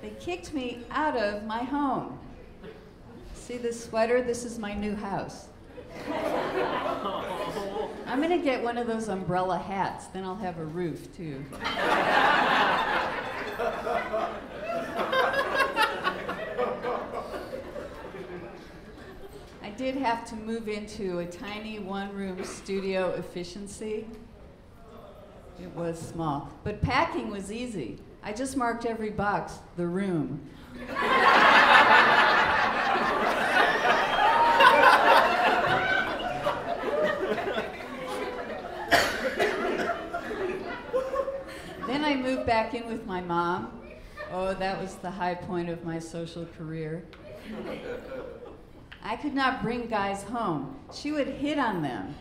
They kicked me out of my home. See this sweater? This is my new house. I'm gonna get one of those umbrella hats, then I'll have a roof too. I did have to move into a tiny one room studio efficiency. It was small, but packing was easy. I just marked every box, the room. then I moved back in with my mom. Oh, that was the high point of my social career. I could not bring guys home. She would hit on them.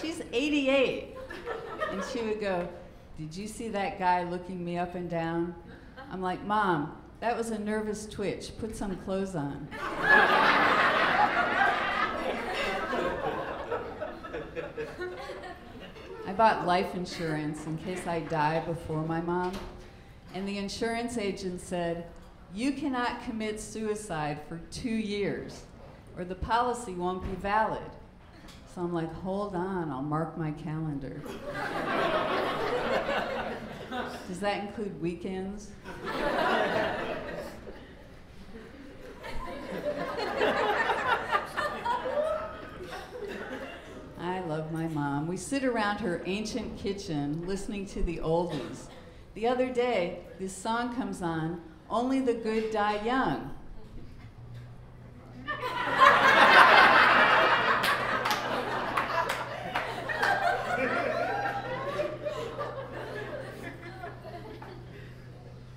She's 88. And she would go, Did you see that guy looking me up and down? I'm like, Mom, that was a nervous twitch. Put some clothes on. I bought life insurance in case I die before my mom. And the insurance agent said, You cannot commit suicide for two years, or the policy won't be valid. So I'm like, Hold on, I'll mark my calendar. Does that include weekends? I love my mom. We sit around her ancient kitchen listening to the oldies. The other day, this song comes on Only the Good Die Young.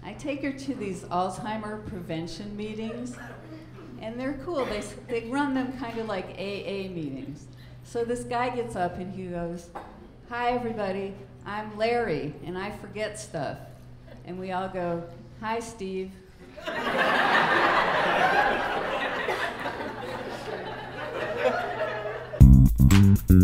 I take her to these Alzheimer prevention meetings, and they're cool. They, they run them kind of like AA meetings. So this guy gets up and he goes, Hi, everybody, I'm Larry, and I forget stuff. And we all go, Hi, Steve.